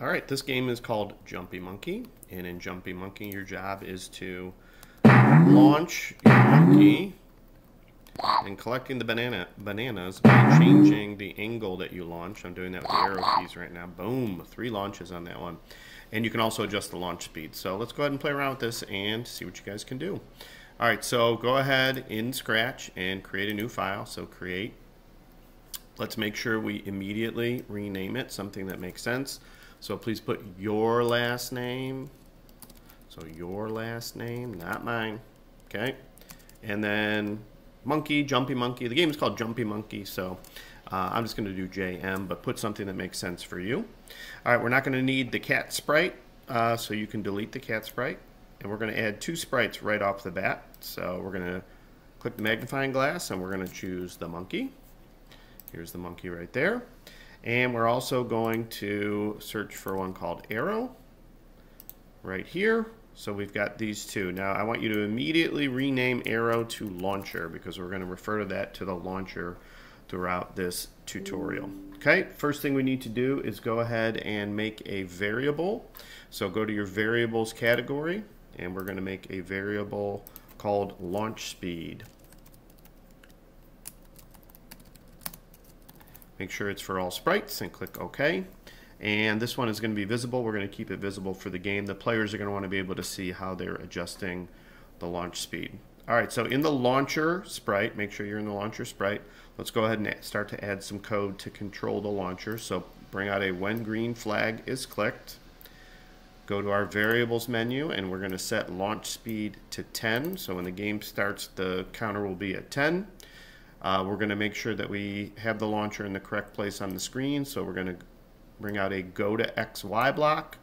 All right, this game is called Jumpy Monkey, and in Jumpy Monkey, your job is to launch your monkey and collecting the banana bananas by changing the angle that you launch. I'm doing that with the arrow keys right now. Boom, three launches on that one. And you can also adjust the launch speed. So let's go ahead and play around with this and see what you guys can do. All right, so go ahead in Scratch and create a new file. So create. Let's make sure we immediately rename it, something that makes sense. So please put your last name. So your last name, not mine. Okay. And then monkey, jumpy monkey. The game is called Jumpy Monkey, so uh, I'm just going to do JM, but put something that makes sense for you. All right, we're not going to need the cat sprite, uh, so you can delete the cat sprite. And we're going to add two sprites right off the bat. So we're going to click the magnifying glass, and we're going to choose the monkey. Here's the monkey right there. And we're also going to search for one called arrow right here. So we've got these two. Now I want you to immediately rename arrow to launcher because we're going to refer to that to the launcher throughout this tutorial. Okay, first thing we need to do is go ahead and make a variable. So go to your variables category and we're going to make a variable called launch speed. Make sure it's for all sprites and click OK. And this one is going to be visible. We're going to keep it visible for the game. The players are going to want to be able to see how they're adjusting the launch speed. All right, so in the launcher sprite, make sure you're in the launcher sprite. Let's go ahead and start to add some code to control the launcher. So bring out a when green flag is clicked. Go to our variables menu and we're going to set launch speed to 10. So when the game starts, the counter will be at 10. Uh, we're going to make sure that we have the launcher in the correct place on the screen. So we're going to bring out a go to XY block.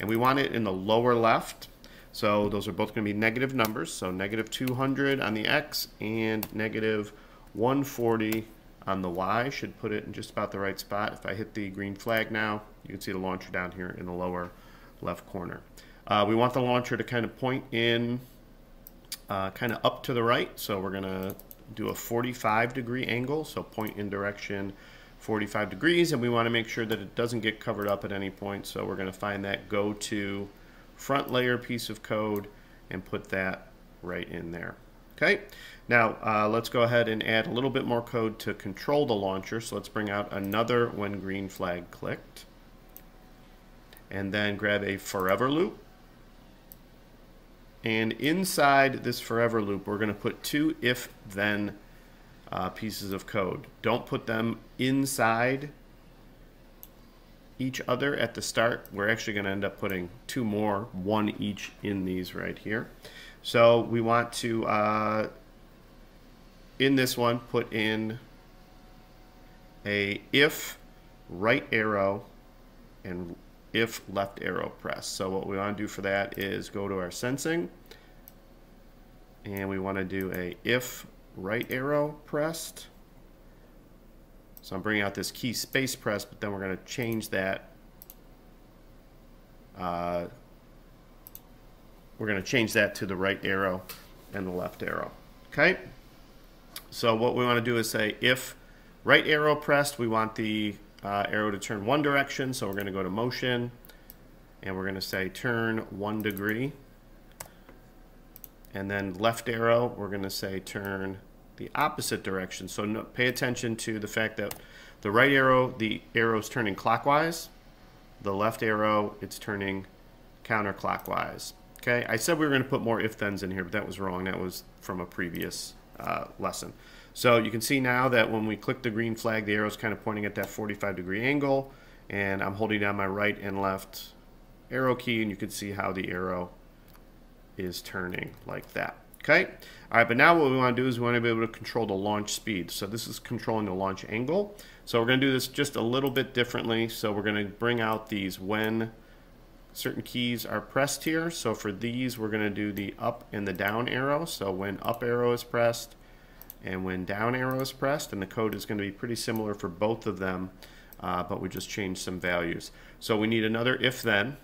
And we want it in the lower left. So those are both going to be negative numbers. So negative 200 on the X and negative 140 on the Y. Should put it in just about the right spot. If I hit the green flag now, you can see the launcher down here in the lower left corner. Uh, we want the launcher to kind of point in uh, kind of up to the right. So we're going to do a 45 degree angle, so point in direction 45 degrees, and we want to make sure that it doesn't get covered up at any point. So we're going to find that go to front layer piece of code and put that right in there. Okay, now uh, let's go ahead and add a little bit more code to control the launcher. So let's bring out another when green flag clicked. And then grab a forever loop and inside this forever loop, we're going to put two if then uh, pieces of code. Don't put them inside each other at the start. We're actually going to end up putting two more, one each in these right here. So we want to, uh, in this one, put in a if right arrow and if left arrow press. So what we want to do for that is go to our sensing and we want to do a if right arrow pressed. So I'm bringing out this key space press, but then we're going to change that. Uh, we're going to change that to the right arrow and the left arrow. Okay. So what we want to do is say if right arrow pressed, we want the uh, arrow to turn one direction. So we're going to go to motion and we're going to say turn one degree. And then left arrow, we're going to say turn the opposite direction. So no, pay attention to the fact that the right arrow, the arrow is turning clockwise. The left arrow, it's turning counterclockwise. Okay, I said we were going to put more if-thens in here, but that was wrong. That was from a previous uh, lesson. So you can see now that when we click the green flag, the arrow is kind of pointing at that 45 degree angle, and I'm holding down my right and left arrow key, and you can see how the arrow is turning like that. Okay? All right, but now what we want to do is we want to be able to control the launch speed. So this is controlling the launch angle. So we're going to do this just a little bit differently. So we're going to bring out these when certain keys are pressed here. So for these, we're going to do the up and the down arrow. So when up arrow is pressed, and when down arrow is pressed, and the code is going to be pretty similar for both of them, uh, but we just changed some values. So we need another if then.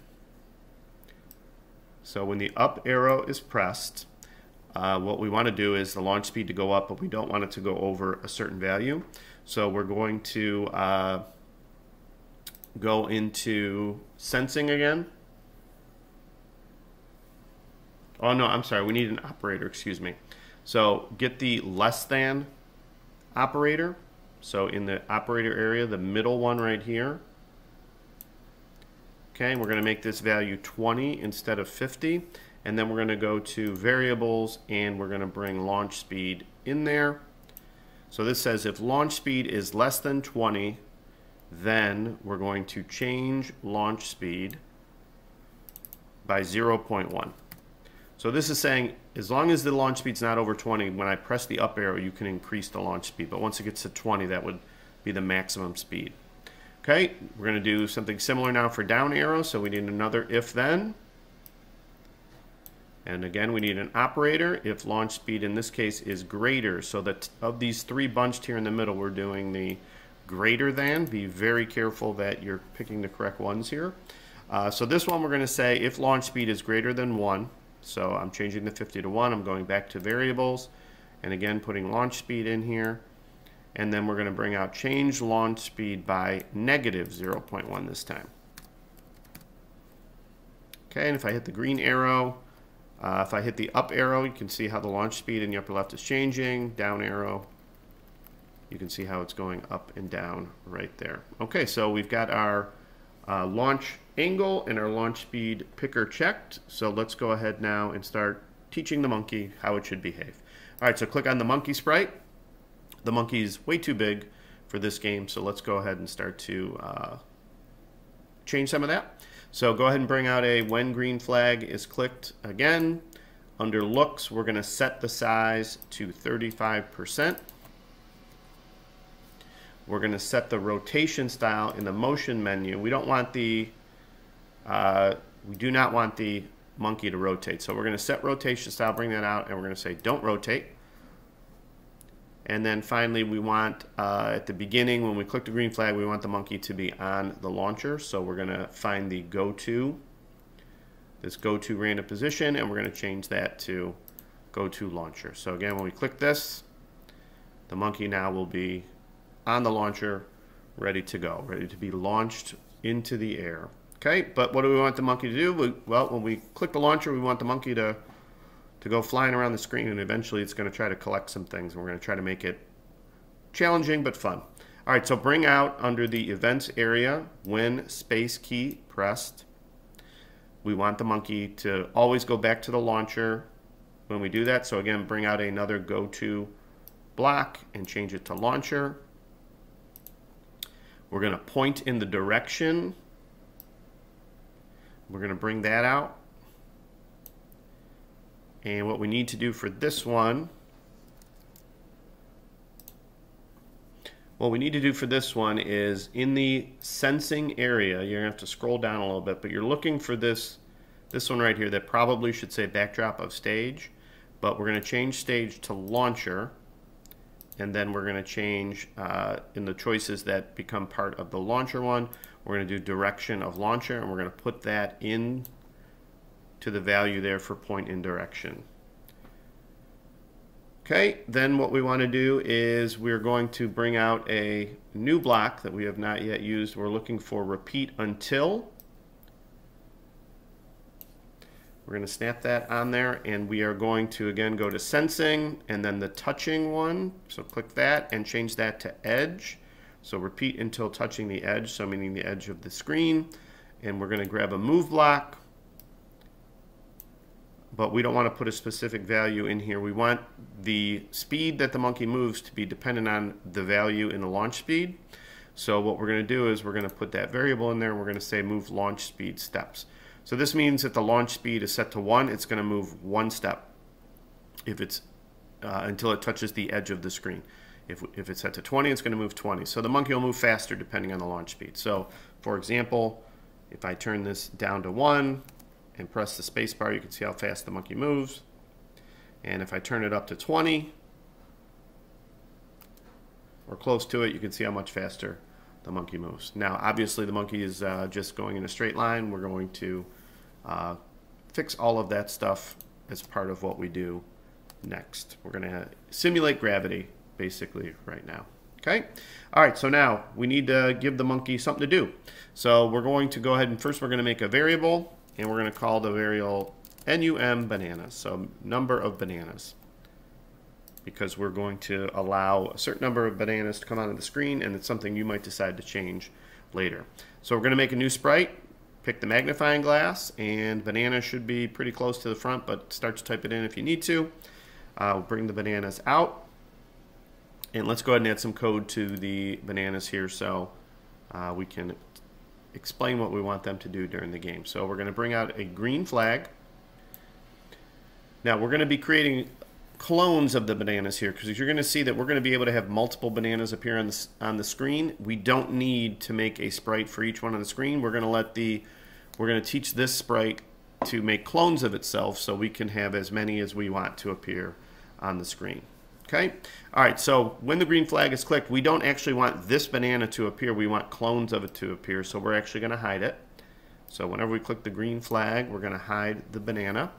So when the up arrow is pressed, uh, what we want to do is the launch speed to go up, but we don't want it to go over a certain value. So we're going to uh, go into sensing again. Oh no, I'm sorry, we need an operator, excuse me. So get the less than operator. So in the operator area, the middle one right here. Okay, we're going to make this value 20 instead of 50. And then we're going to go to variables and we're going to bring launch speed in there. So this says if launch speed is less than 20, then we're going to change launch speed by 0.1. So this is saying as long as the launch speed's not over 20, when I press the up arrow, you can increase the launch speed. But once it gets to 20, that would be the maximum speed. Okay, we're going to do something similar now for down arrow. So we need another if then. And again, we need an operator if launch speed in this case is greater. So that of these three bunched here in the middle, we're doing the greater than. Be very careful that you're picking the correct ones here. Uh, so this one we're going to say if launch speed is greater than 1. So I'm changing the 50 to 1. I'm going back to variables. And again, putting launch speed in here. And then we're going to bring out change launch speed by negative 0.1 this time. Okay, and if I hit the green arrow, uh, if I hit the up arrow, you can see how the launch speed in the upper left is changing. Down arrow, you can see how it's going up and down right there. Okay, so we've got our uh, launch angle and our launch speed picker checked. So let's go ahead now and start teaching the monkey how it should behave. All right, so click on the monkey sprite. The monkey is way too big for this game, so let's go ahead and start to uh, change some of that. So go ahead and bring out a when green flag is clicked again. Under looks, we're going to set the size to 35%. We're going to set the rotation style in the motion menu. We don't want the, uh, we do not want the monkey to rotate. So we're going to set rotation style, bring that out, and we're going to say don't rotate. And then finally, we want, uh, at the beginning, when we click the green flag, we want the monkey to be on the launcher. So we're going to find the go to, this go to random position, and we're going to change that to go to launcher. So again, when we click this, the monkey now will be on the launcher, ready to go, ready to be launched into the air. Okay, but what do we want the monkey to do? Well, when we click the launcher, we want the monkey to to go flying around the screen and eventually it's going to try to collect some things and we're going to try to make it challenging but fun. All right, so bring out under the events area when space key pressed. We want the monkey to always go back to the launcher when we do that. So again, bring out another go to block and change it to launcher. We're going to point in the direction. We're going to bring that out. And what we need to do for this one, what we need to do for this one is in the sensing area, you're to have to scroll down a little bit, but you're looking for this, this one right here that probably should say backdrop of stage, but we're going to change stage to launcher, and then we're going to change uh, in the choices that become part of the launcher one, we're going to do direction of launcher, and we're going to put that in to the value there for point in direction. Okay, then what we want to do is we're going to bring out a new block that we have not yet used. We're looking for repeat until. We're going to snap that on there and we are going to again go to sensing and then the touching one. So click that and change that to edge. So repeat until touching the edge, so meaning the edge of the screen. And we're going to grab a move block but we don't want to put a specific value in here. We want the speed that the monkey moves to be dependent on the value in the launch speed. So what we're going to do is we're going to put that variable in there and we're going to say move launch speed steps. So this means that the launch speed is set to 1, it's going to move one step if it's uh, until it touches the edge of the screen. If, if it's set to 20, it's going to move 20. So the monkey will move faster depending on the launch speed. So for example, if I turn this down to 1, and press the spacebar, you can see how fast the monkey moves. And if I turn it up to 20, or close to it, you can see how much faster the monkey moves. Now, obviously, the monkey is uh, just going in a straight line. We're going to uh, fix all of that stuff as part of what we do next. We're going to simulate gravity, basically, right now. Okay? All right, so now we need to give the monkey something to do. So we're going to go ahead and first we're going to make a variable, and we're going to call the variable num bananas, so number of bananas. Because we're going to allow a certain number of bananas to come onto the screen, and it's something you might decide to change later. So we're going to make a new sprite, pick the magnifying glass, and banana should be pretty close to the front, but start to type it in if you need to. Uh, we'll bring the bananas out. And let's go ahead and add some code to the bananas here so uh, we can explain what we want them to do during the game. So we're going to bring out a green flag. Now we're going to be creating clones of the bananas here because you're going to see that we're going to be able to have multiple bananas appear on the, on the screen. We don't need to make a sprite for each one on the screen. We're going to let the, we're going to teach this sprite to make clones of itself so we can have as many as we want to appear on the screen. Okay? All right, so when the green flag is clicked, we don't actually want this banana to appear. We want clones of it to appear, so we're actually going to hide it. So whenever we click the green flag, we're going to hide the banana.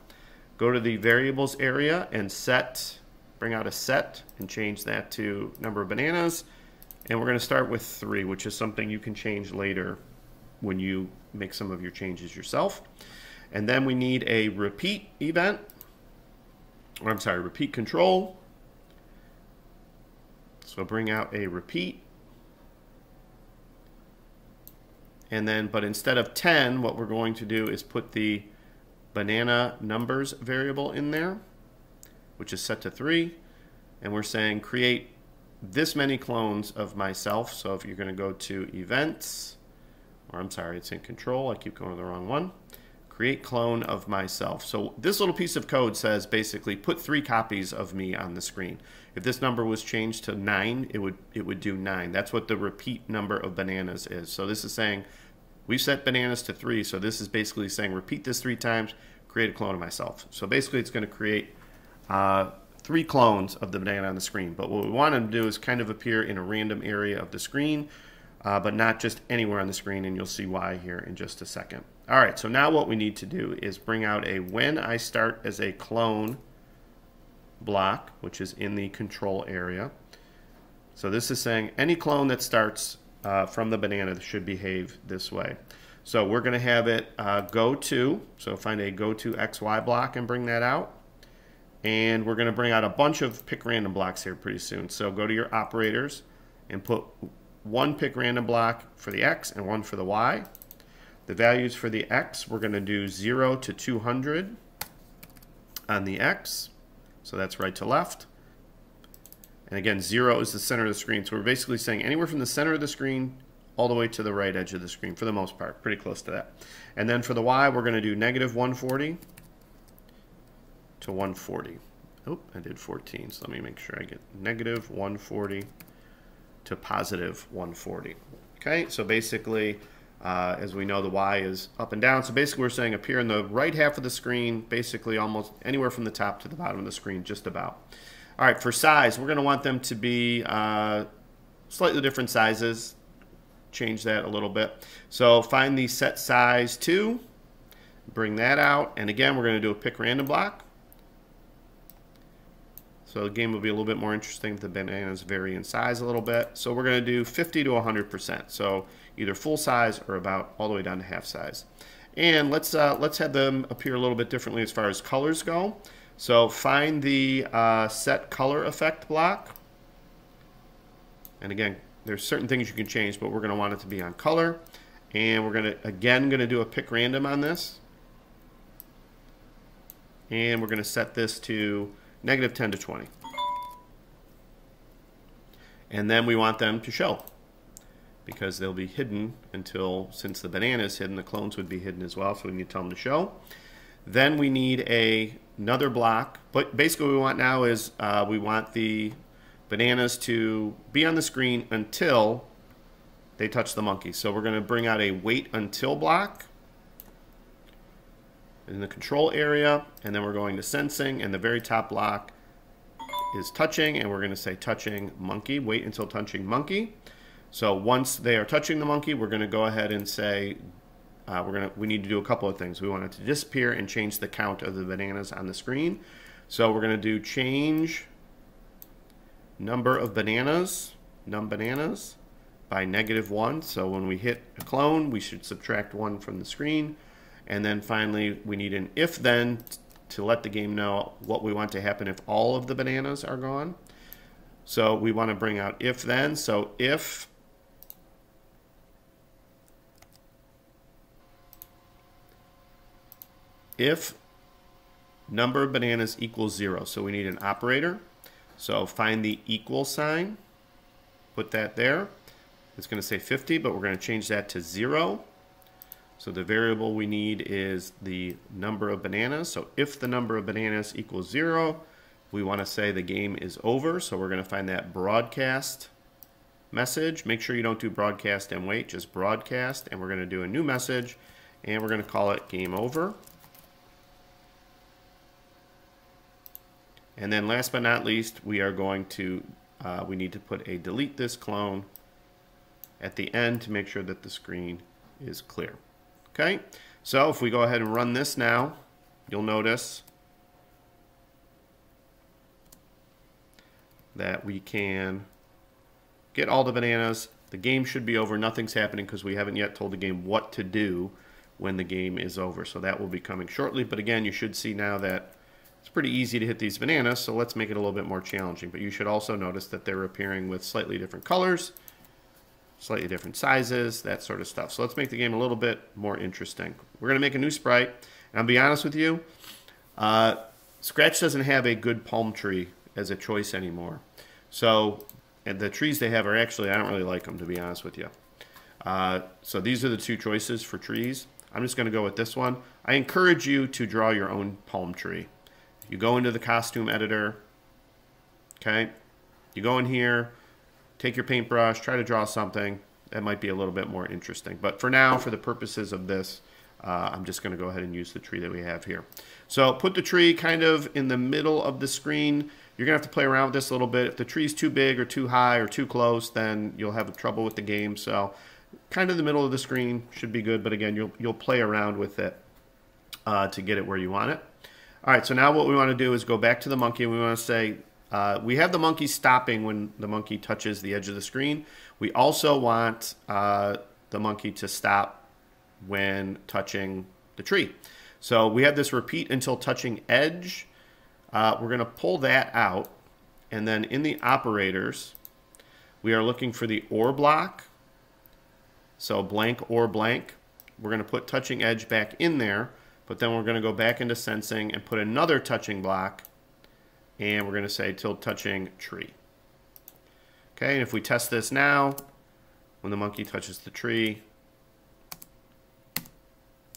Go to the variables area and set, bring out a set and change that to number of bananas. And we're going to start with three, which is something you can change later when you make some of your changes yourself. And then we need a repeat event, or I'm sorry, repeat control. So bring out a repeat. And then, but instead of 10, what we're going to do is put the banana numbers variable in there, which is set to 3. And we're saying create this many clones of myself. So if you're going to go to events, or I'm sorry, it's in control. I keep going to the wrong one create clone of myself. So this little piece of code says basically put three copies of me on the screen. If this number was changed to nine, it would it would do nine. That's what the repeat number of bananas is. So this is saying we've set bananas to three. So this is basically saying repeat this three times, create a clone of myself. So basically it's going to create uh, three clones of the banana on the screen. But what we want them to do is kind of appear in a random area of the screen, uh, but not just anywhere on the screen. And you'll see why here in just a second. All right, so now what we need to do is bring out a when I start as a clone block, which is in the control area. So this is saying any clone that starts uh, from the banana should behave this way. So we're going to have it uh, go to, so find a go to XY block and bring that out. And we're going to bring out a bunch of pick random blocks here pretty soon. So go to your operators and put one pick random block for the X and one for the Y. The values for the x, we're going to do 0 to 200 on the x. So that's right to left. And again, 0 is the center of the screen. So we're basically saying anywhere from the center of the screen all the way to the right edge of the screen for the most part, pretty close to that. And then for the y, we're going to do negative 140 to 140. Oh, I did 14, so let me make sure I get negative 140 to positive 140. Okay, so basically uh, as we know, the Y is up and down. So basically, we're saying appear in the right half of the screen, basically almost anywhere from the top to the bottom of the screen, just about. All right, for size, we're going to want them to be uh, slightly different sizes. Change that a little bit. So find the set size to, bring that out, and again, we're going to do a pick random block. So the game will be a little bit more interesting if the bananas vary in size a little bit. So we're going to do 50 to 100%. So either full size or about all the way down to half size. And let's, uh, let's have them appear a little bit differently as far as colors go. So find the uh, set color effect block. And again, there's certain things you can change, but we're going to want it to be on color. And we're going to, again, going to do a pick random on this. And we're going to set this to negative 10 to 20. And then we want them to show because they'll be hidden until, since the banana is hidden, the clones would be hidden as well, so we need to tell them to show. Then we need a, another block, but basically what we want now is uh, we want the bananas to be on the screen until they touch the monkey. So we're going to bring out a wait until block in the control area, and then we're going to sensing, and the very top block is touching, and we're going to say touching monkey, wait until touching monkey. So once they are touching the monkey, we're going to go ahead and say, uh, we're going to, we need to do a couple of things. We want it to disappear and change the count of the bananas on the screen. So we're going to do change number of bananas num bananas by negative 1. So when we hit a clone, we should subtract 1 from the screen. And then finally, we need an if then to let the game know what we want to happen if all of the bananas are gone. So we want to bring out if then. So if if number of bananas equals zero. So we need an operator. So find the equal sign, put that there. It's going to say 50, but we're going to change that to zero. So the variable we need is the number of bananas. So if the number of bananas equals zero, we want to say the game is over. So we're going to find that broadcast message. Make sure you don't do broadcast and wait, just broadcast. And we're going to do a new message and we're going to call it game over. And then last but not least, we are going to, uh, we need to put a delete this clone at the end to make sure that the screen is clear. Okay, so if we go ahead and run this now, you'll notice that we can get all the bananas. The game should be over. Nothing's happening because we haven't yet told the game what to do when the game is over. So that will be coming shortly. But again, you should see now that it's pretty easy to hit these bananas, so let's make it a little bit more challenging. But you should also notice that they're appearing with slightly different colors slightly different sizes, that sort of stuff. So let's make the game a little bit more interesting. We're going to make a new sprite. And I'll be honest with you, uh, Scratch doesn't have a good palm tree as a choice anymore. So the trees they have are actually, I don't really like them to be honest with you. Uh, so these are the two choices for trees. I'm just going to go with this one. I encourage you to draw your own palm tree. You go into the costume editor, okay? You go in here, take your paintbrush, try to draw something that might be a little bit more interesting. But for now, for the purposes of this, uh, I'm just going to go ahead and use the tree that we have here. So put the tree kind of in the middle of the screen. You're going to have to play around with this a little bit. If the tree's too big or too high or too close, then you'll have trouble with the game. So kind of the middle of the screen should be good. But again, you'll, you'll play around with it uh, to get it where you want it. All right, so now what we want to do is go back to the monkey. And we want to say uh, we have the monkey stopping when the monkey touches the edge of the screen. We also want uh, the monkey to stop when touching the tree. So we have this repeat until touching edge. Uh, we're going to pull that out. And then in the operators, we are looking for the OR block. So blank or blank. We're going to put touching edge back in there. But then we're going to go back into sensing and put another touching block and we're going to say till touching tree. Okay, and if we test this now, when the monkey touches the tree,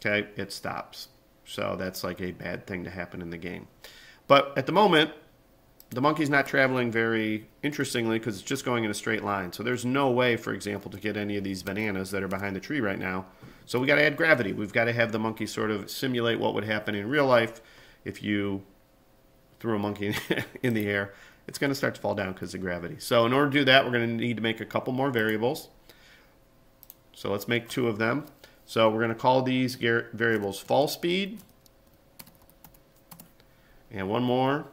okay, it stops. So that's like a bad thing to happen in the game. But at the moment, the monkey's not traveling very interestingly because it's just going in a straight line. So there's no way, for example, to get any of these bananas that are behind the tree right now. So we got to add gravity. We've got to have the monkey sort of simulate what would happen in real life if you threw a monkey in the air, it's going to start to fall down because of gravity. So in order to do that, we're going to need to make a couple more variables. So let's make two of them. So we're going to call these variables fall speed. And one more,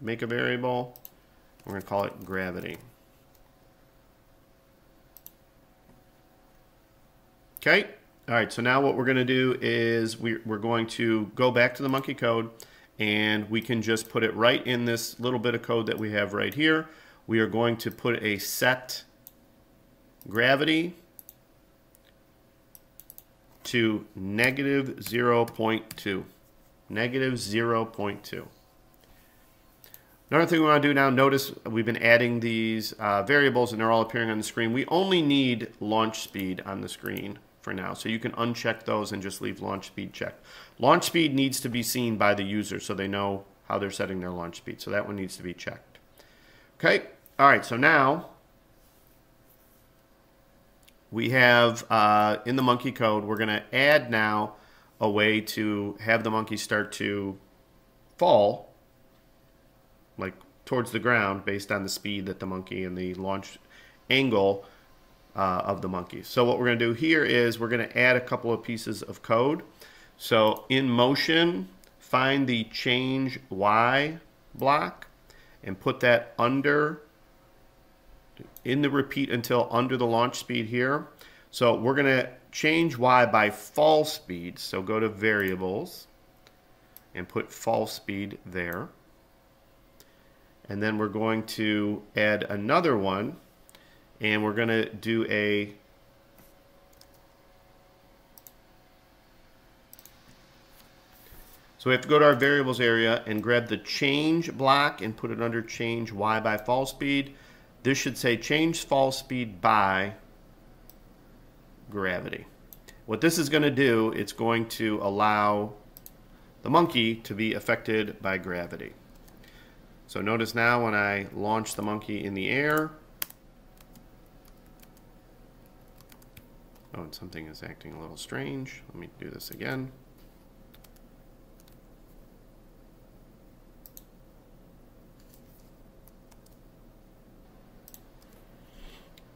make a variable. We're going to call it gravity. Okay. All right. So now what we're going to do is we, we're going to go back to the monkey code and we can just put it right in this little bit of code that we have right here. We are going to put a set gravity to negative 0.2. Negative 0.2. Another thing we want to do now, notice we've been adding these uh, variables and they're all appearing on the screen. We only need launch speed on the screen for now. So you can uncheck those and just leave launch speed checked. Launch speed needs to be seen by the user so they know how they're setting their launch speed. So that one needs to be checked. Okay, all right, so now we have uh, in the monkey code, we're going to add now a way to have the monkey start to fall, like towards the ground based on the speed that the monkey and the launch angle uh, of the monkey. So what we're going to do here is we're going to add a couple of pieces of code. So in motion, find the change Y block and put that under in the repeat until under the launch speed here. So we're going to change y by fall speed. So go to variables and put fall speed there. And then we're going to add another one and we're going to do a So we have to go to our variables area and grab the change block and put it under change y by fall speed. This should say change fall speed by gravity. What this is going to do, it's going to allow the monkey to be affected by gravity. So notice now when I launch the monkey in the air, oh, and something is acting a little strange. Let me do this again.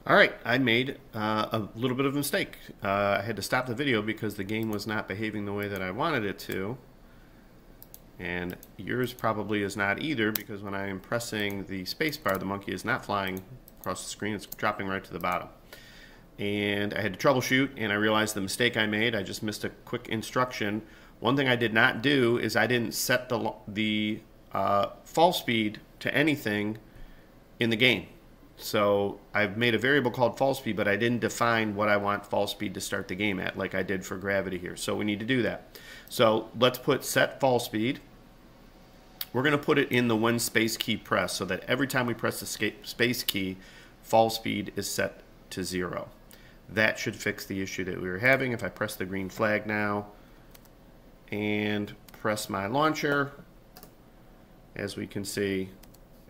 All right, I made uh, a little bit of a mistake. Uh, I had to stop the video because the game was not behaving the way that I wanted it to. And yours probably is not either because when I am pressing the spacebar, the monkey is not flying across the screen. It's dropping right to the bottom. And I had to troubleshoot and I realized the mistake I made. I just missed a quick instruction. One thing I did not do is I didn't set the, the uh, fall speed to anything in the game. So I've made a variable called fall speed, but I didn't define what I want fall speed to start the game at, like I did for gravity here. So we need to do that. So let's put set fall speed. We're going to put it in the when space key press so that every time we press the space key, fall speed is set to zero. That should fix the issue that we were having. If I press the green flag now and press my launcher, as we can see,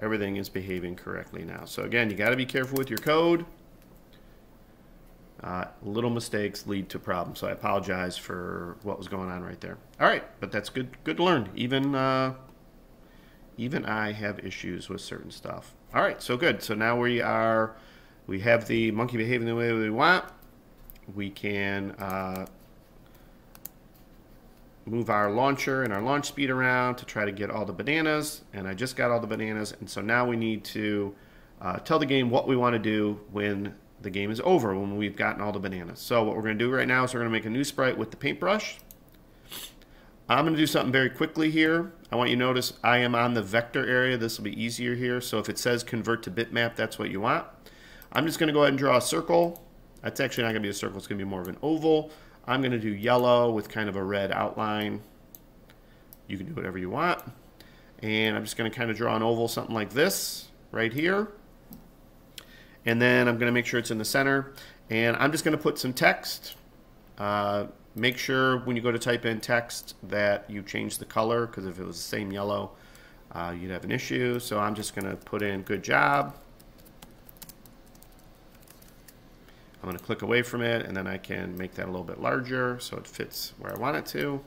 everything is behaving correctly now. So again, you got to be careful with your code. Uh, little mistakes lead to problems. So I apologize for what was going on right there. All right, but that's good. Good to learn. Even uh, even I have issues with certain stuff. All right, so good. So now we are we have the monkey behaving the way we want. We can uh, move our launcher and our launch speed around to try to get all the bananas. And I just got all the bananas. And so now we need to uh, tell the game what we want to do when the game is over, when we've gotten all the bananas. So what we're going to do right now is we're going to make a new sprite with the paintbrush. I'm going to do something very quickly here. I want you to notice I am on the vector area. This will be easier here. So if it says convert to bitmap, that's what you want. I'm just going to go ahead and draw a circle. That's actually not going to be a circle. It's going to be more of an oval. I'm going to do yellow with kind of a red outline. You can do whatever you want. And I'm just going to kind of draw an oval, something like this, right here. And then I'm going to make sure it's in the center. And I'm just going to put some text. Uh, make sure when you go to type in text that you change the color, because if it was the same yellow, uh, you'd have an issue. So I'm just going to put in good job. I'm going to click away from it and then I can make that a little bit larger so it fits where I want it to.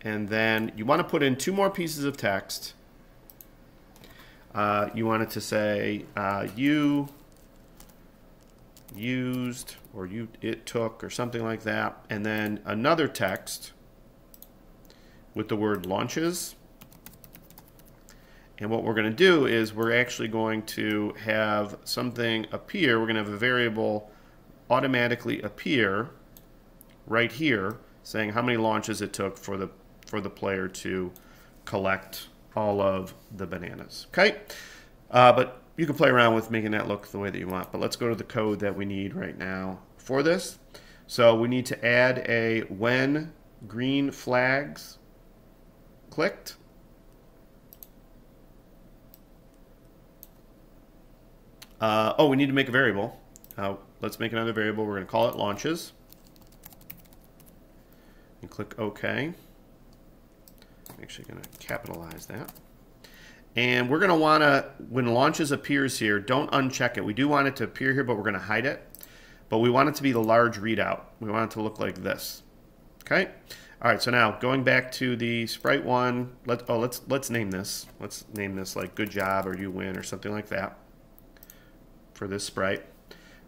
And then you want to put in two more pieces of text. Uh, you want it to say uh, you used or you it took or something like that. And then another text with the word launches. And what we're going to do is we're actually going to have something appear. We're going to have a variable automatically appear right here saying how many launches it took for the for the player to collect all of the bananas. Okay, uh, but you can play around with making that look the way that you want. But let's go to the code that we need right now for this. So we need to add a when green flags clicked Uh, oh, we need to make a variable. Uh, let's make another variable. We're going to call it launches. And click OK. I'm actually going to capitalize that. And we're going to want to, when launches appears here, don't uncheck it. We do want it to appear here, but we're going to hide it. But we want it to be the large readout. We want it to look like this. Okay. All right. So now going back to the sprite one, let oh let's let's name this. Let's name this like good job or you win or something like that for this sprite.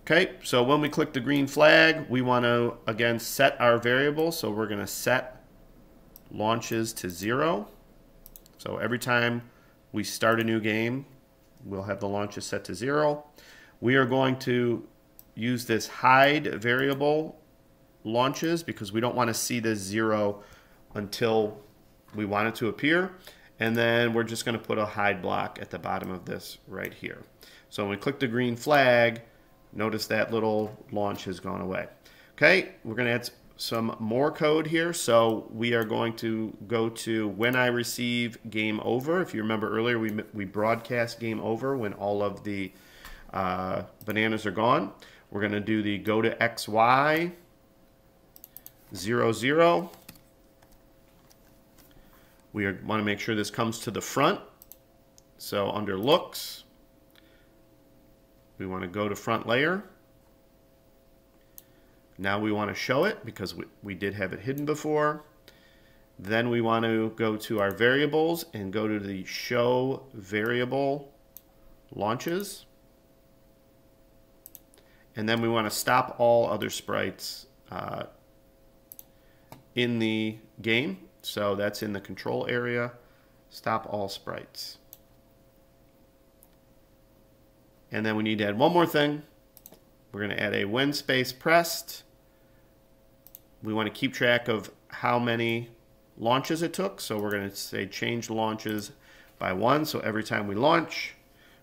Okay, so when we click the green flag, we want to, again, set our variable. So we're going to set launches to zero. So every time we start a new game, we'll have the launches set to zero. We are going to use this hide variable launches because we don't want to see this zero until we want it to appear. And then we're just going to put a hide block at the bottom of this right here. So when we click the green flag, notice that little launch has gone away. Okay, we're going to add some more code here. So we are going to go to when I receive game over. If you remember earlier, we, we broadcast game over when all of the uh, bananas are gone. We're going to do the go to XY 0, 0. We want to make sure this comes to the front. So under looks, we want to go to front layer. Now we want to show it because we, we did have it hidden before. Then we want to go to our variables and go to the show variable launches. And then we want to stop all other sprites uh, in the game. So that's in the control area. Stop all sprites. And then we need to add one more thing. We're going to add a when space pressed. We want to keep track of how many launches it took. So we're going to say change launches by one. So every time we launch,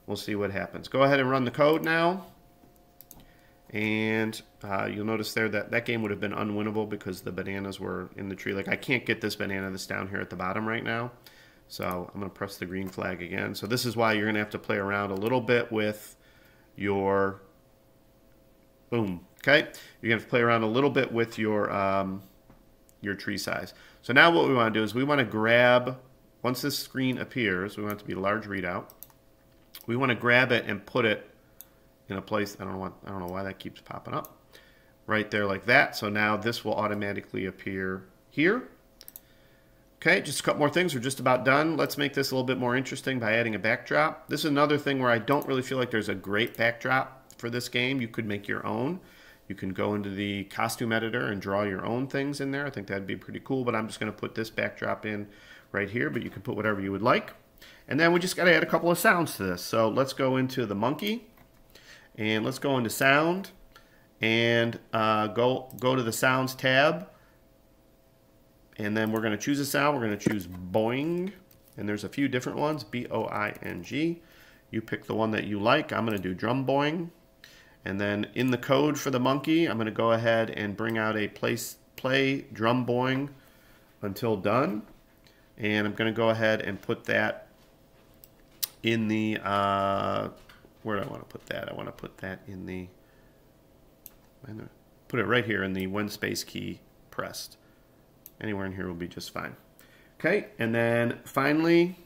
we'll see what happens. Go ahead and run the code now. And uh, you'll notice there that that game would have been unwinnable because the bananas were in the tree. Like I can't get this banana that's down here at the bottom right now. So I'm going to press the green flag again. So this is why you're going to have to play around a little bit with your, boom, okay? You're to, to play around a little bit with your, um, your tree size. So now what we want to do is we want to grab, once this screen appears, we want it to be a large readout. We want to grab it and put it in a place, I don't know what, I don't know why that keeps popping up. Right there like that. So now this will automatically appear here. Okay, just a couple more things. We're just about done. Let's make this a little bit more interesting by adding a backdrop. This is another thing where I don't really feel like there's a great backdrop for this game. You could make your own. You can go into the costume editor and draw your own things in there. I think that'd be pretty cool, but I'm just going to put this backdrop in right here, but you can put whatever you would like. And then we just got to add a couple of sounds to this. So let's go into the monkey and let's go into sound and uh, go, go to the sounds tab and then we're going to choose a sound. We're going to choose boing. And there's a few different ones, B-O-I-N-G. You pick the one that you like. I'm going to do drum boing. And then in the code for the monkey, I'm going to go ahead and bring out a place, play drum boing until done. And I'm going to go ahead and put that in the, uh, where do I want to put that? I want to put that in the, put it right here in the when space key pressed. Anywhere in here will be just fine. Okay, and then finally,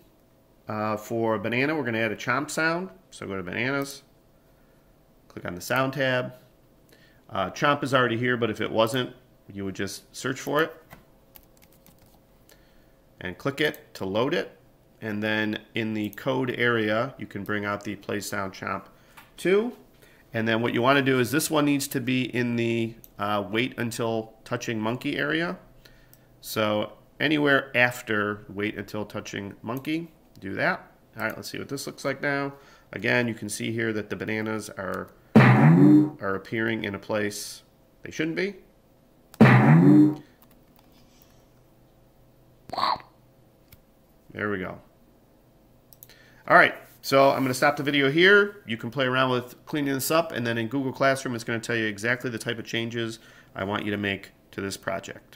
uh, for banana, we're going to add a chomp sound. So go to bananas, click on the sound tab. Uh, chomp is already here, but if it wasn't, you would just search for it and click it to load it. And then in the code area, you can bring out the play sound chomp 2. And then what you want to do is this one needs to be in the uh, wait until touching monkey area. So anywhere after wait until touching monkey, do that. All right, let's see what this looks like now. Again, you can see here that the bananas are, are appearing in a place they shouldn't be. There we go. All right, so I'm going to stop the video here. You can play around with cleaning this up, and then in Google Classroom, it's going to tell you exactly the type of changes I want you to make to this project.